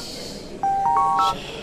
Story.